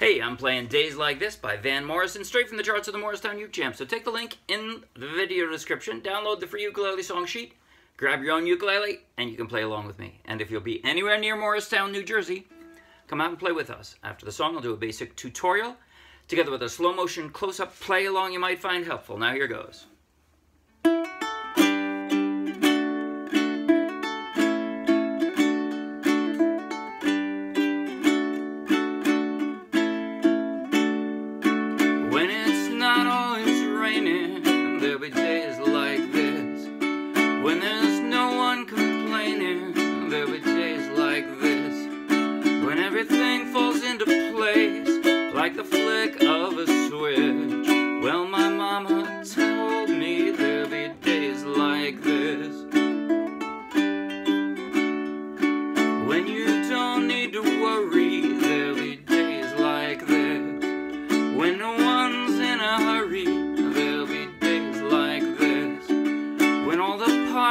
Hey, I'm playing Days Like This by Van Morrison, straight from the charts of the Morristown Uke Jam. So take the link in the video description, download the free ukulele song sheet, grab your own ukulele, and you can play along with me. And if you'll be anywhere near Morristown, New Jersey, come out and play with us. After the song, I'll do a basic tutorial, together with a slow motion close-up play along you might find helpful. Now here goes.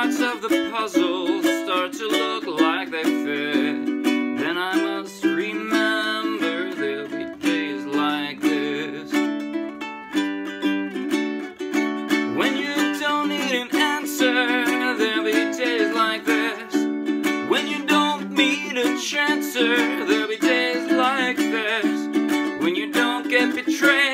Parts of the puzzle start to look like they fit, then I must remember there'll be days like this. When you don't need an answer. There'll be days like this. When you don't meet a chancer, there'll be days like this when you don't get betrayed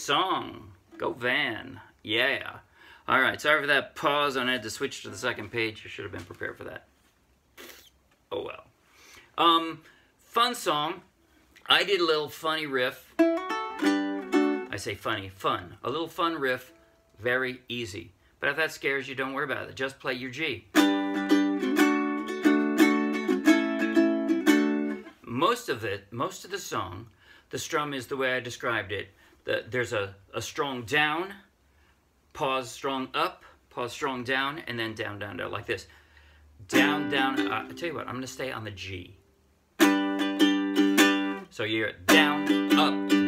song. Go Van. Yeah. All right, sorry for that pause on it to switch to the second page. You should have been prepared for that. Oh well. Um, fun song. I did a little funny riff. I say funny, fun. A little fun riff, very easy. But if that scares you, don't worry about it. Just play your G. Most of it, most of the song, the strum is the way I described it. The, there's a, a strong down, pause strong up, pause strong down, and then down, down, down, like this. Down, down, uh, I tell you what, I'm to stay on the G. So you're down, up,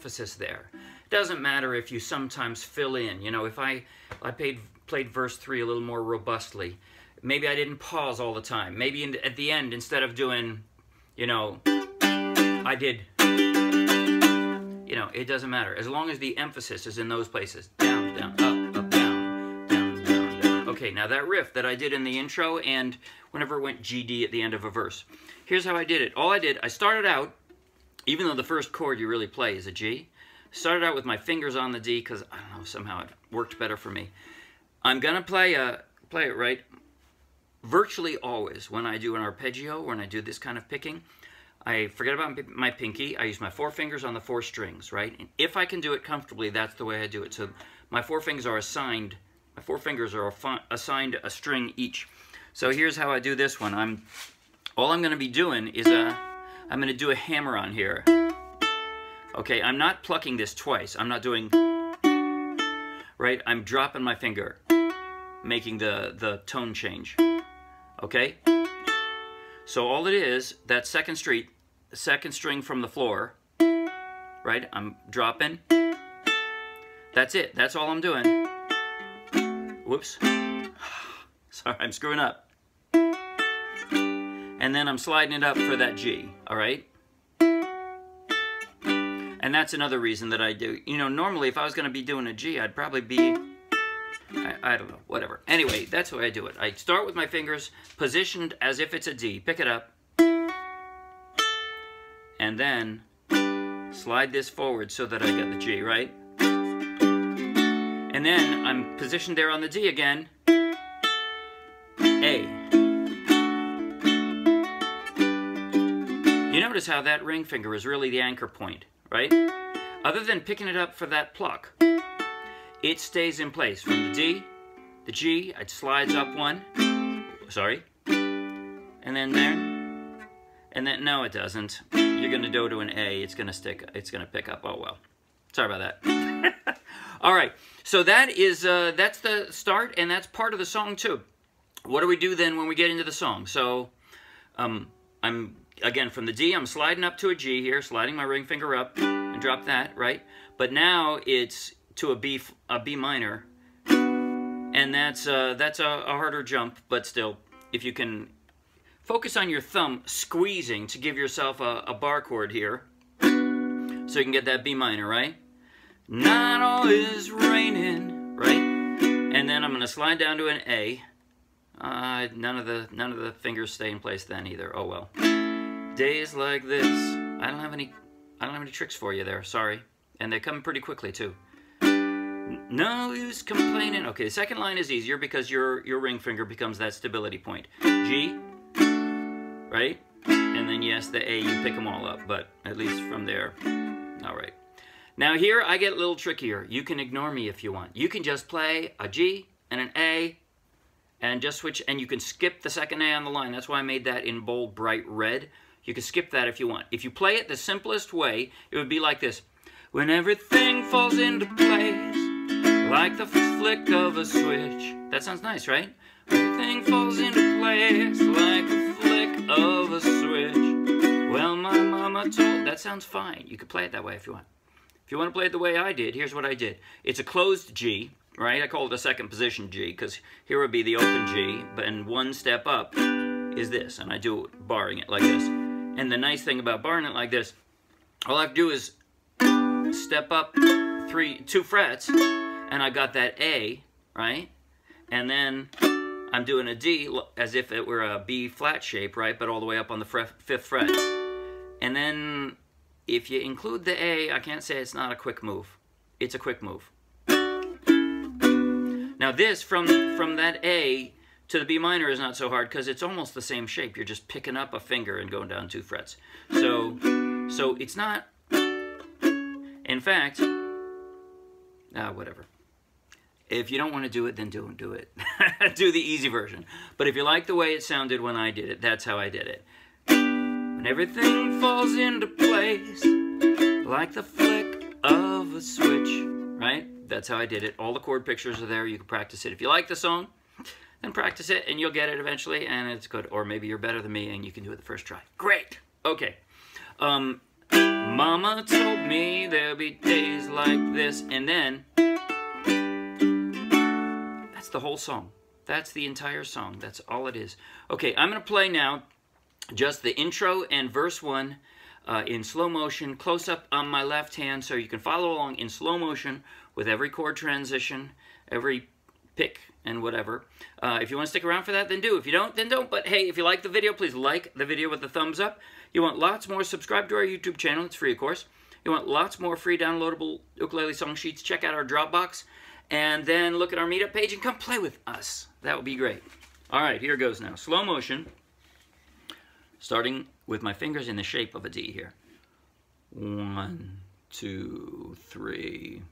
emphasis there, doesn't matter if you sometimes fill in. You know, if I I played played verse three a little more robustly, maybe I didn't pause all the time. Maybe in, at the end, instead of doing, you know, I did, you know, it doesn't matter. As long as the emphasis is in those places. Down, down, up, up, down, down, down, down. Okay, now that riff that I did in the intro and whenever it went GD at the end of a verse. Here's how I did it. All I did, I started out, even though the first chord you really play is a G, started out with my fingers on the D because, I don't know, somehow it worked better for me. I'm going to play, a, play it right virtually always when I do an arpeggio, when I do this kind of picking, I forget about my pinky. I use my four fingers on the four strings, right? And if I can do it comfortably, that's the way I do it. So my four fingers are assigned, my four fingers are assigned a string each. So here's how I do this one. I'm, all I'm going to be doing is a, I'm going to do a hammer on here. Okay, I'm not plucking this twice. I'm not doing, right? I'm dropping my finger, making the, the tone change. Okay? So all it is, that second street, second string from the floor, right? I'm dropping. That's it. That's all I'm doing. Whoops. Sorry, I'm screwing up. And then I'm sliding it up for that G, all right? And that's another reason that I do. You know, normally if I was going to be doing a G, I'd probably be I, I, don't know, whatever. Anyway, that's the way I do it. I start with my fingers positioned as if it's a D. Pick it up. And then slide this forward so that I get the G, right? And then I'm positioned there on the D again. Notice how that ring finger is really the anchor point, right? Other than picking it up for that pluck, it stays in place from the D, the G, it slides up one, sorry, and then there, and then, no it doesn't. You're gonna go to an A, it's gonna stick, it's gonna pick up, oh well. Sorry about that. All right, so that is, uh, that's the start, and that's part of the song too. What do we do then when we get into the song? So, um, I'm, again, from the D, I'm sliding up to a G here, sliding my ring finger up, and drop that, right? But now it's to a B, a B minor, and that's uh, that's a, a harder jump, but still, if you can focus on your thumb squeezing to give yourself a, a bar chord here, so you can get that B minor, right? Not always raining, right? And then I'm to slide down to an A. Uh, none of the none of the fingers stay in place then either. Oh well. Days like this. I don't have any I don't have any tricks for you there. Sorry. And they come pretty quickly too. No use complaining. Okay, the second line is easier because your, your ring finger becomes that stability point. G, right? And then yes, the A, you pick them all up, but at least from there, all right. Now here, I get a little trickier. You can ignore me if you want. You can just play a G and an A and just switch, and you can skip the second A on the line. That's why I made that in bold, bright red. You can skip that if you want. If you play it the simplest way, it would be like this. When everything falls into place, like the flick of a switch. That sounds nice, right? Everything falls into place like the flick of a switch. Well, my mama told... That sounds fine. You could play it that way if you want. If you want to play it the way I did, here's what I did. It's a closed G, right? I call it a second position G, because here would be the open G, but and one step up is this, and I do it barring it like this. And the nice thing about barring it like this, all I have to do is step up three, two frets, and I got that A, right? And then I'm doing a D as if it were a B flat shape, right? But all the way up on the fifth fret. And then if you include the A, I can't say it's not a quick move. It's a quick move. Now this, from, from that A to the B minor is not so hard because it's almost the same shape. You're just picking up a finger and going down two frets. So, so it's not, in fact, ah, whatever. If you don't want to do it, then don't do it. do the easy version. But if you like the way it sounded when I did it, that's how I did it. When everything falls into place, like the flick of a switch, right? That's how I did it. All the chord pictures are there. You can practice it. If you like the song, then practice it and you'll get it eventually and it's good. Or maybe you're better than me and you can do it the first try. Great. Okay. Um, Mama told me there'll be days like this and then that's the whole song. That's the entire song. That's all it is. Okay, I'm going to play now just the intro and verse 1 uh, in slow motion, close up on my left hand, so you can follow along in slow motion with every chord transition, every pick and whatever. Uh, if you want to stick around for that, then do. If you don't, then don't. But hey, if you like the video, please like the video with a thumbs up. You want lots more, subscribe to our YouTube channel. It's free, of course. You want lots more free downloadable ukulele song sheets, check out our Dropbox. And then look at our meetup page and come play with us. That would be great. All right, here goes now. Slow motion. Starting with my fingers in the shape of a D here. One, two, three.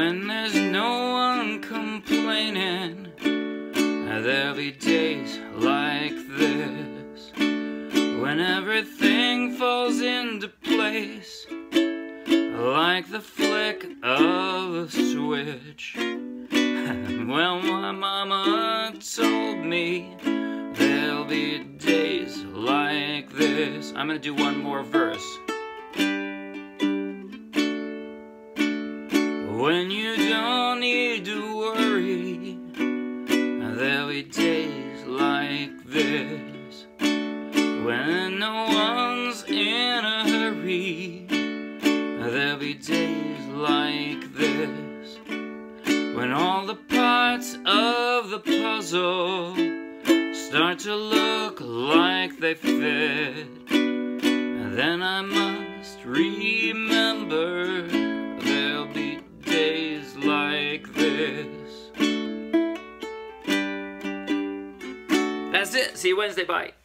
When there's no one complaining, there'll be days like this. When everything falls into place, like the flick of a switch. well, my mama told me There'll be days like this. I'm gonna do one more verse. Parts of the puzzle start to look like they fit. And then I must remember there'll be days like this. That's it. See you Wednesday. Bye.